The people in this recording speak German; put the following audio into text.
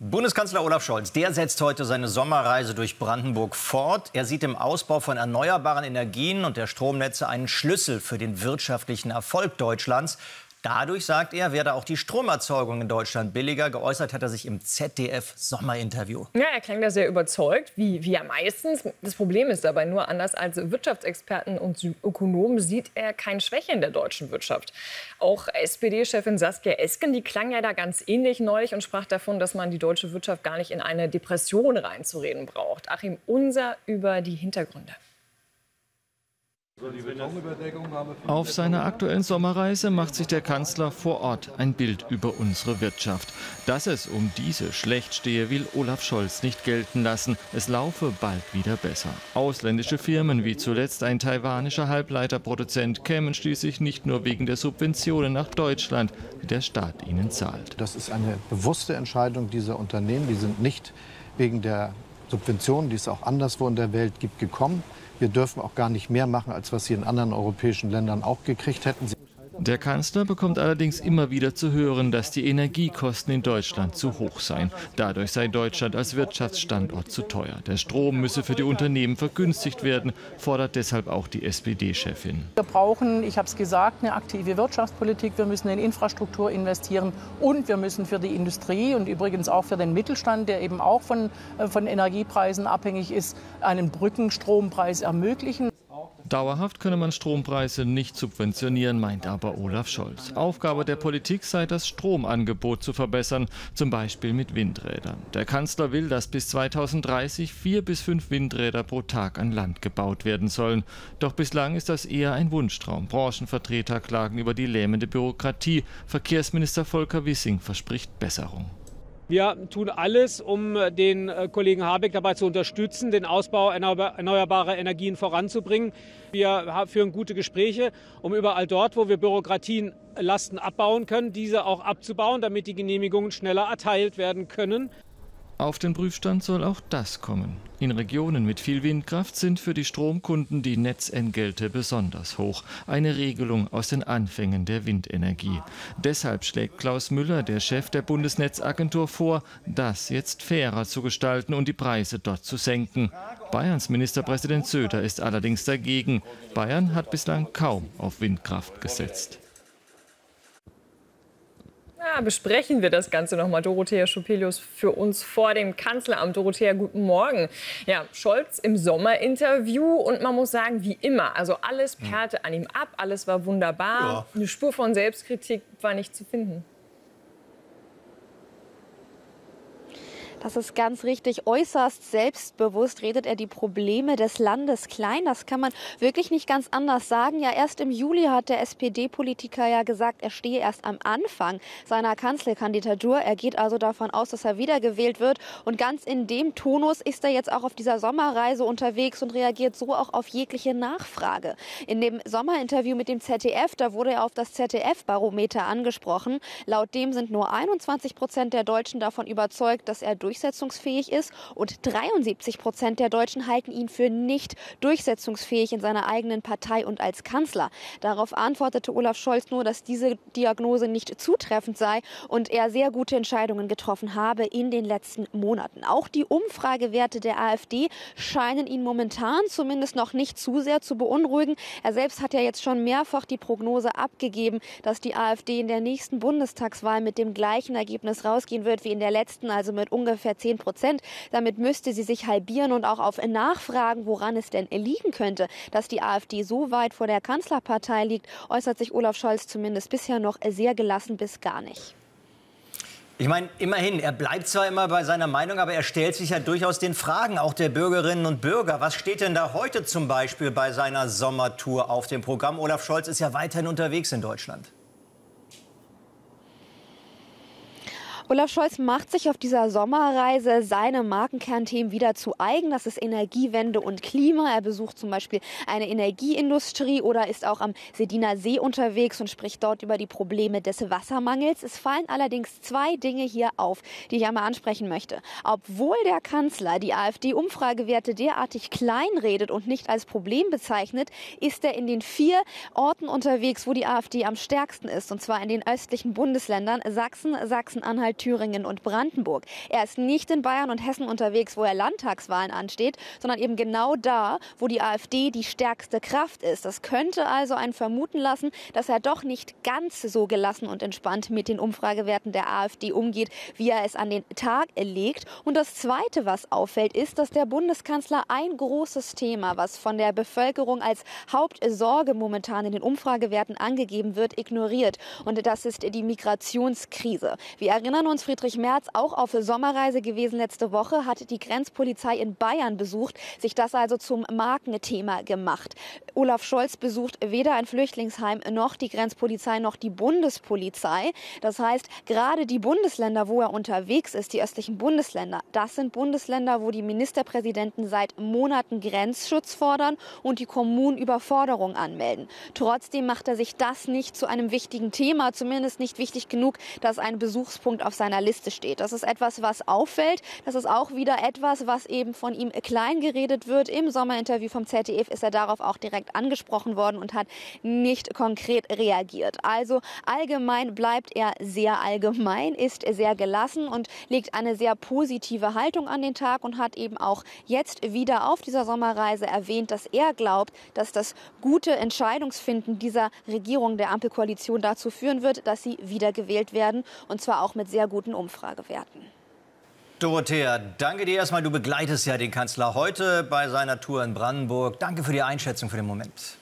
Bundeskanzler Olaf Scholz, der setzt heute seine Sommerreise durch Brandenburg fort. Er sieht im Ausbau von erneuerbaren Energien und der Stromnetze einen Schlüssel für den wirtschaftlichen Erfolg Deutschlands. Dadurch, sagt er, werde auch die Stromerzeugung in Deutschland billiger. Geäußert hat er sich im ZDF-Sommerinterview. Ja, er klang da sehr überzeugt, wie, wie er meistens. Das Problem ist dabei nur, anders als Wirtschaftsexperten und Ökonomen sieht er keine Schwäche in der deutschen Wirtschaft. Auch SPD-Chefin Saskia Esken, die klang ja da ganz ähnlich neulich und sprach davon, dass man die deutsche Wirtschaft gar nicht in eine Depression reinzureden braucht. Achim Unser über die Hintergründe. Auf seiner aktuellen Sommerreise macht sich der Kanzler vor Ort ein Bild über unsere Wirtschaft. Dass es um diese schlecht stehe, will Olaf Scholz nicht gelten lassen. Es laufe bald wieder besser. Ausländische Firmen, wie zuletzt ein taiwanischer Halbleiterproduzent, kämen schließlich nicht nur wegen der Subventionen nach Deutschland, die der Staat ihnen zahlt. Das ist eine bewusste Entscheidung dieser Unternehmen. Die sind nicht wegen der Subventionen, die es auch anderswo in der Welt gibt, gekommen. Wir dürfen auch gar nicht mehr machen, als was sie in anderen europäischen Ländern auch gekriegt hätten. Der Kanzler bekommt allerdings immer wieder zu hören, dass die Energiekosten in Deutschland zu hoch seien. Dadurch sei Deutschland als Wirtschaftsstandort zu teuer. Der Strom müsse für die Unternehmen vergünstigt werden, fordert deshalb auch die SPD-Chefin. Wir brauchen, ich habe es gesagt, eine aktive Wirtschaftspolitik. Wir müssen in Infrastruktur investieren und wir müssen für die Industrie und übrigens auch für den Mittelstand, der eben auch von, äh, von Energiepreisen abhängig ist, einen Brückenstrompreis ermöglichen. Dauerhaft könne man Strompreise nicht subventionieren, meint aber Olaf Scholz. Aufgabe der Politik sei, das Stromangebot zu verbessern, zum Beispiel mit Windrädern. Der Kanzler will, dass bis 2030 vier bis fünf Windräder pro Tag an Land gebaut werden sollen. Doch bislang ist das eher ein Wunschtraum. Branchenvertreter klagen über die lähmende Bürokratie. Verkehrsminister Volker Wissing verspricht Besserung. Wir tun alles, um den äh, Kollegen Habeck dabei zu unterstützen, den Ausbau erneuerbarer Energien voranzubringen. Wir führen gute Gespräche, um überall dort, wo wir Bürokratienlasten abbauen können, diese auch abzubauen, damit die Genehmigungen schneller erteilt werden können. Auf den Prüfstand soll auch das kommen. In Regionen mit viel Windkraft sind für die Stromkunden die Netzentgelte besonders hoch. Eine Regelung aus den Anfängen der Windenergie. Deshalb schlägt Klaus Müller, der Chef der Bundesnetzagentur, vor, das jetzt fairer zu gestalten und die Preise dort zu senken. Bayerns Ministerpräsident Söder ist allerdings dagegen. Bayern hat bislang kaum auf Windkraft gesetzt. Besprechen wir das Ganze nochmal. Dorothea Schupelius für uns vor dem Kanzleramt. Dorothea, guten Morgen. Ja, Scholz im Sommerinterview und man muss sagen, wie immer, also alles perlte an ihm ab, alles war wunderbar. Ja. Eine Spur von Selbstkritik war nicht zu finden. Das ist ganz richtig. Äußerst selbstbewusst redet er die Probleme des Landes klein. Das kann man wirklich nicht ganz anders sagen. Ja, erst im Juli hat der SPD-Politiker ja gesagt, er stehe erst am Anfang seiner Kanzlerkandidatur. Er geht also davon aus, dass er wiedergewählt wird. Und ganz in dem Tonus ist er jetzt auch auf dieser Sommerreise unterwegs und reagiert so auch auf jegliche Nachfrage. In dem Sommerinterview mit dem ZDF, da wurde er auf das ZDF-Barometer angesprochen. Laut dem sind nur 21 Prozent der Deutschen davon überzeugt, dass er durch durchsetzungsfähig ist und 73 Prozent der Deutschen halten ihn für nicht durchsetzungsfähig in seiner eigenen Partei und als Kanzler. Darauf antwortete Olaf Scholz nur, dass diese Diagnose nicht zutreffend sei und er sehr gute Entscheidungen getroffen habe in den letzten Monaten. Auch die Umfragewerte der AfD scheinen ihn momentan zumindest noch nicht zu sehr zu beunruhigen. Er selbst hat ja jetzt schon mehrfach die Prognose abgegeben, dass die AfD in der nächsten Bundestagswahl mit dem gleichen Ergebnis rausgehen wird wie in der letzten, also mit ungefähr ungefähr 10 Prozent. Damit müsste sie sich halbieren und auch auf Nachfragen, woran es denn liegen könnte, dass die AfD so weit vor der Kanzlerpartei liegt, äußert sich Olaf Scholz zumindest bisher noch sehr gelassen bis gar nicht. Ich meine, immerhin, er bleibt zwar immer bei seiner Meinung, aber er stellt sich ja durchaus den Fragen auch der Bürgerinnen und Bürger. Was steht denn da heute zum Beispiel bei seiner Sommertour auf dem Programm? Olaf Scholz ist ja weiterhin unterwegs in Deutschland. Olaf Scholz macht sich auf dieser Sommerreise seine Markenkernthemen wieder zu eigen. Das ist Energiewende und Klima. Er besucht zum Beispiel eine Energieindustrie oder ist auch am Sediner See unterwegs und spricht dort über die Probleme des Wassermangels. Es fallen allerdings zwei Dinge hier auf, die ich einmal ansprechen möchte. Obwohl der Kanzler die AfD-Umfragewerte derartig kleinredet und nicht als Problem bezeichnet, ist er in den vier Orten unterwegs, wo die AfD am stärksten ist, und zwar in den östlichen Bundesländern Sachsen, Sachsen-Anhalt, Thüringen und Brandenburg. Er ist nicht in Bayern und Hessen unterwegs, wo er Landtagswahlen ansteht, sondern eben genau da, wo die AfD die stärkste Kraft ist. Das könnte also einen vermuten lassen, dass er doch nicht ganz so gelassen und entspannt mit den Umfragewerten der AfD umgeht, wie er es an den Tag legt. Und das Zweite, was auffällt, ist, dass der Bundeskanzler ein großes Thema, was von der Bevölkerung als Hauptsorge momentan in den Umfragewerten angegeben wird, ignoriert. Und das ist die Migrationskrise. Wir erinnern uns, Friedrich Merz, auch auf Sommerreise gewesen letzte Woche, hat die Grenzpolizei in Bayern besucht, sich das also zum Markenthema gemacht. Olaf Scholz besucht weder ein Flüchtlingsheim noch die Grenzpolizei noch die Bundespolizei. Das heißt, gerade die Bundesländer, wo er unterwegs ist, die östlichen Bundesländer, das sind Bundesländer, wo die Ministerpräsidenten seit Monaten Grenzschutz fordern und die Kommunen Überforderung anmelden. Trotzdem macht er sich das nicht zu einem wichtigen Thema, zumindest nicht wichtig genug, dass ein Besuchspunkt auf seiner Liste steht. Das ist etwas, was auffällt. Das ist auch wieder etwas, was eben von ihm klein geredet wird. Im Sommerinterview vom ZDF ist er darauf auch direkt angesprochen worden und hat nicht konkret reagiert. Also allgemein bleibt er sehr allgemein, ist sehr gelassen und legt eine sehr positive Haltung an den Tag und hat eben auch jetzt wieder auf dieser Sommerreise erwähnt, dass er glaubt, dass das gute Entscheidungsfinden dieser Regierung der Ampelkoalition dazu führen wird, dass sie wiedergewählt werden und zwar auch mit sehr guten Umfragewerten. Dorothea, danke dir erstmal. Du begleitest ja den Kanzler heute bei seiner Tour in Brandenburg. Danke für die Einschätzung für den Moment.